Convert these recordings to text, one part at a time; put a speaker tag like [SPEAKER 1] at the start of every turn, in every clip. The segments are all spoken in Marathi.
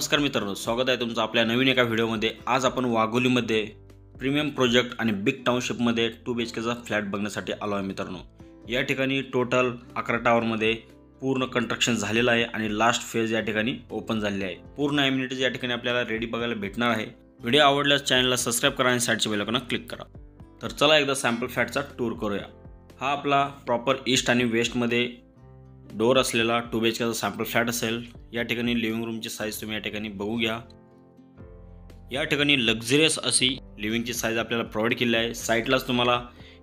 [SPEAKER 1] नमस्कार मित्रांनो स्वागत आहे तुमचं आपल्या नवीन एका व्हिडिओमध्ये. आज आपण वाघोलीमध्ये प्रीमियम प्रोजेक्ट आणि बिग टाउनशिपमध्ये टू बी एच केचा फ्लॅट बघण्यासाठी आलो आहे मित्रांनो. या ठिकाणी टोटल अकरा टावरमध्ये पूर्ण कंस्ट्रक्शन झालेलं आहे आणि लास्ट फेज या ठिकाणी ओपन झालेली आहे. पूर्ण ॲम्युनिटीज या ठिकाणी आपल्याला रेडी बघायला भेटणार आहे. व्हिडिओ आवडल्यास चॅनलला सबस्क्राईब करा आणि साईडच्या बेलकॉनला क्लिक करा. तर चला एकदा सॅम्पल फ्लॅटचा टूर करूया. हा आपला प्रॉपर ईस्ट आणि वेस्टमध्ये डोर असलेला टू बी एच केचा सॅम्पल फ्लॅट असेल या ठिकाणी लिव्हिंग रूमची साईज तुम्ही या ठिकाणी बघू घ्या. या ठिकाणी लक्झरियस अशी लिव्हिंगची साईज आपल्याला प्रोव्हाइड केली आहे. साईडलाच तुम्हाला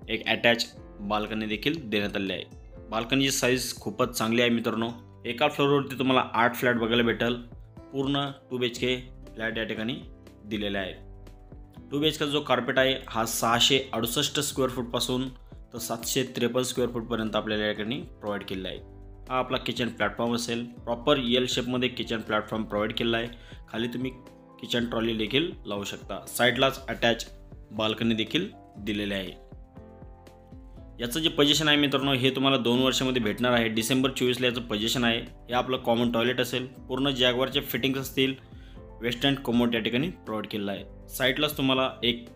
[SPEAKER 1] एक अटॅच बाल्कनी देखील देण्यात आलेली आहे. बाल्कनीची साईज खूपच चांगली आहे मित्रांनो. एका फ्लोअरवरती तुम्हाला आठ फ्लॅट बघायला भेटेल. पूर्ण two B H K flat या ठिकाणी दिलेले आहे टू बी एच का जो कार्पेट आहे हा सहाशे अडुसष्ट स्क्वेअर फूटपासून तर सातशे त्रेपन्न स्क्वेअर फूटपर्यंत आपल्याला या ठिकाणी प्रोव्हाइड केलेला आहे. हा आपला किचन प्लॅटफॉर्म असेल. प्रॉपर यल शेपमध्ये किचन प्लॅटफॉर्म प्रोव्हाइड केला आहे. खाली तुम्ही किचन ट्रॉली देखील लावू शकता. साईडलाच अटॅच बाल्कनी देखील दिलेले आहे. याचं जे पजेशन आहे मित्रांनो हे तुम्हाला दोन वर्षामध्ये भेटणार आहे. डिसेंबर चोवीसला याचं पजेशन आहे. हे आपलं कॉमन टॉयलेट असेल. पूर्ण जॅगवारचे फिटिंग्स असतील. वेस्टर्न कोमोट या ठिकाणी प्रोव्हाइड केलेला आहे. साईडलाच तुम्हाला एक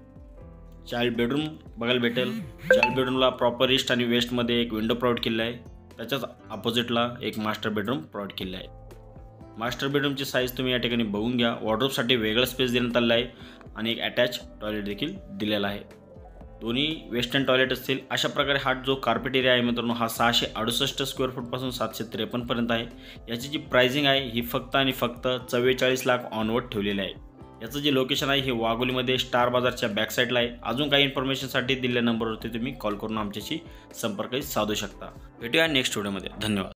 [SPEAKER 1] चाइल्ड बेडरूम बघायला भेटेल. चाइल्ड बेडरूमला प्रॉपर ईस्ट आणि वेस्टमध्ये एक विंडो प्रोव्हाइड केलेला आहे. त्याच्याच अपोजिटला एक मास्टर बेडरूम प्रोव्हाइड केले आहे. मास्टर बेडरूमची साईज तुम्ही या ठिकाणी बघून घ्या. वॉर्ड्रोपसाठी वेगळं स्पेस देण्यात आलेला आहे आणि एक अटॅच टॉयलेट देखील दिलेला आहे. दोन्ही वेस्टर्न टॉयलेट असतील. अशा प्रकारे हा जो कार्पेट एरिया आहे मित्रांनो हा सहाशे अडुसष्ट स्क्वेअर फूटपासून सातशे त्रेपन्नपर्यंत आहे. याची जी प्राइसिंग आहे ही फक्त आणि फक्त चव्वेचाळीस लाख ऑनवर्ड ठेवलेली आहे. याचं जे लोकेशन आहे हे वाघोलीमध्ये स्टार बाजारच्या बॅकसाईडला आहे. अजून काही इन्फॉर्मेशनसाठी दिलेल्या नंबरवरती तुम्ही कॉल करून आमच्याशी संपर्क साधू शकता. भेटूया नेक्स्ट व्हिडिओमध्ये धन्यवाद.